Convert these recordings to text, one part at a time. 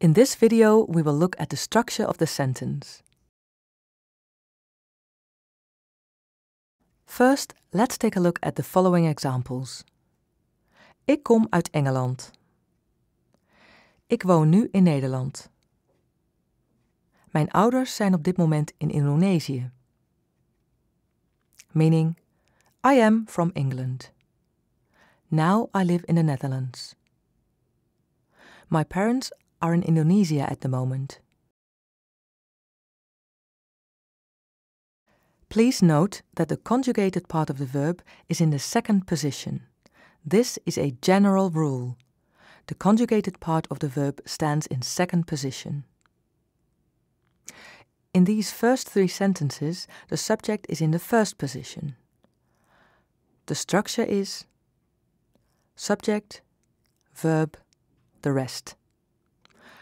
In this video, we will look at the structure of the sentence. First, let's take a look at the following examples. Ik kom uit Engeland. Ik woon nu in Nederland. Mijn ouders zijn op dit moment in Indonesië. Meaning, I am from England. Now I live in the Netherlands. My parents are in Indonesia at the moment. Please note that the conjugated part of the verb is in the second position. This is a general rule. The conjugated part of the verb stands in second position. In these first three sentences, the subject is in the first position. The structure is subject, verb, the rest.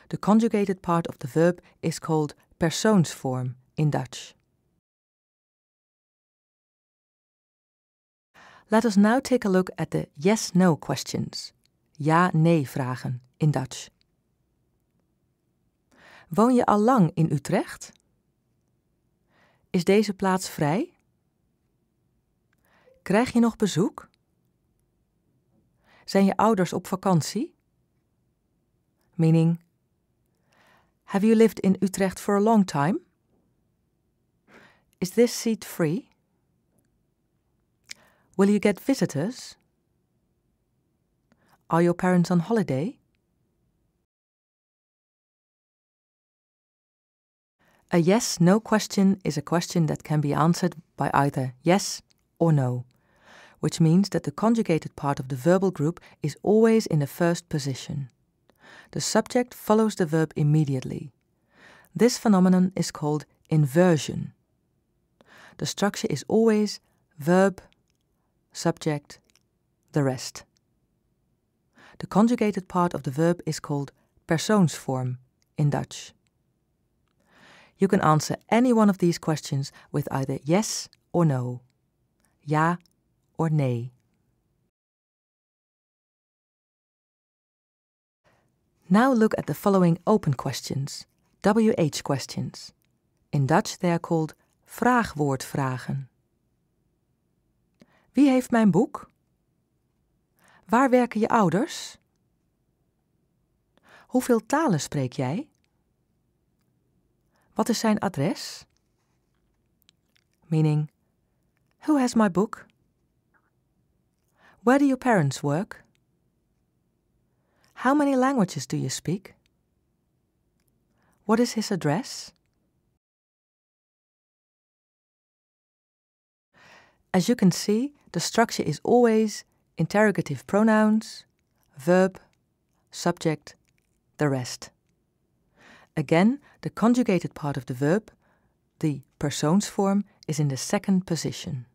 The conjugated part of the verb is called persoonsvorm in Dutch. Let us now take a look at the yes-no questions, ja-nee vragen in Dutch. Woon je al lang in Utrecht? Is deze plaats vrij? Krijg je nog bezoek? Zijn je ouders op vakantie? Meaning, have you lived in Utrecht for a long time? Is this seat free? Will you get visitors? Are your parents on holiday? A yes no question is a question that can be answered by either yes or no, which means that the conjugated part of the verbal group is always in the first position. The subject follows the verb immediately. This phenomenon is called inversion. The structure is always verb, subject, the rest. The conjugated part of the verb is called persoonsvorm in Dutch. You can answer any one of these questions with either yes or no, ja or nee. Now look at the following open questions, WH questions. In Dutch they are called vraagwoordvragen. Wie heeft mijn boek? Waar werken je ouders? Hoeveel talen spreek jij? Wat is zijn adres? Meaning, who has my book? Where do your parents work? How many languages do you speak? What is his address? As you can see, the structure is always interrogative pronouns, verb, subject, the rest. Again, the conjugated part of the verb, the persoonsvorm, is in the second position.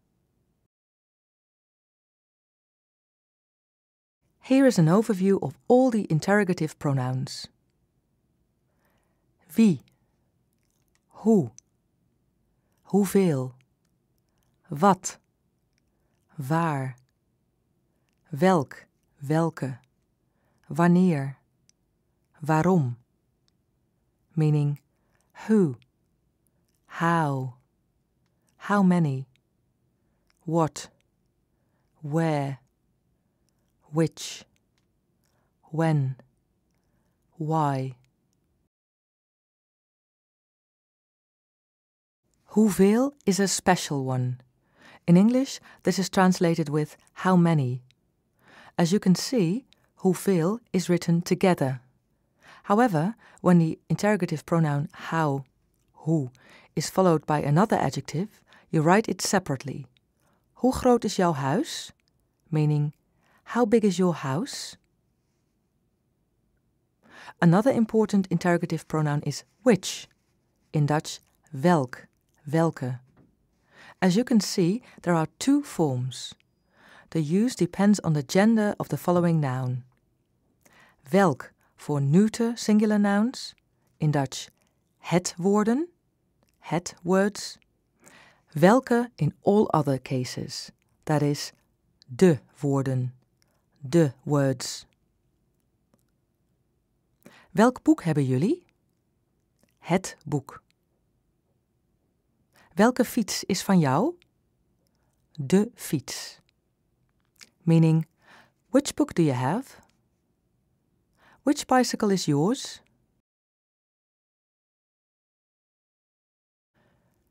Here is an overview of all the interrogative pronouns. Wie, hoe, hoeveel, wat, waar, welk, welke, wanneer, waarom. Meaning who, how, how many, what, where, which, when, why. Hoeveel is a special one. In English, this is translated with how many. As you can see, hoeveel is written together. However, when the interrogative pronoun how, hoe, is followed by another adjective, you write it separately. Hoe groot is jouw huis? Meaning, how big is your house? Another important interrogative pronoun is which. In Dutch, welk, welke. As you can see, there are two forms. The use depends on the gender of the following noun. Welk for neuter singular nouns, in Dutch het woorden, het words, welke in all other cases, that is, de woorden, de words. Welk boek hebben jullie? Het boek. Welke fiets is van jou? De fiets. Meaning, which book do you have? Which bicycle is yours?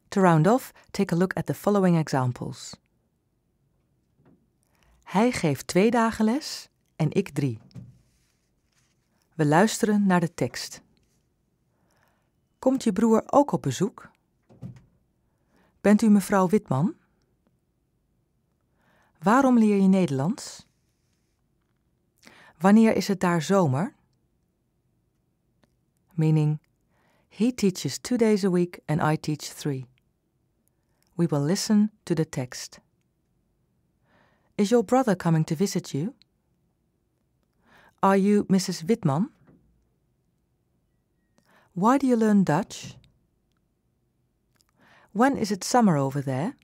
To round off, take a look at the following examples. Hij geeft twee dagen les en ik drie. We luisteren naar de tekst. Komt je broer ook op bezoek? Bent u mevrouw Witman? Waarom leer je Nederlands? Wanneer is het daar zomer? Meaning, he teaches two days a week and I teach three. We will listen to the text. Is your brother coming to visit you? Are you Mrs. Witman? Why do you learn Dutch? When is it summer over there?